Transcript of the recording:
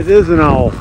It is an owl.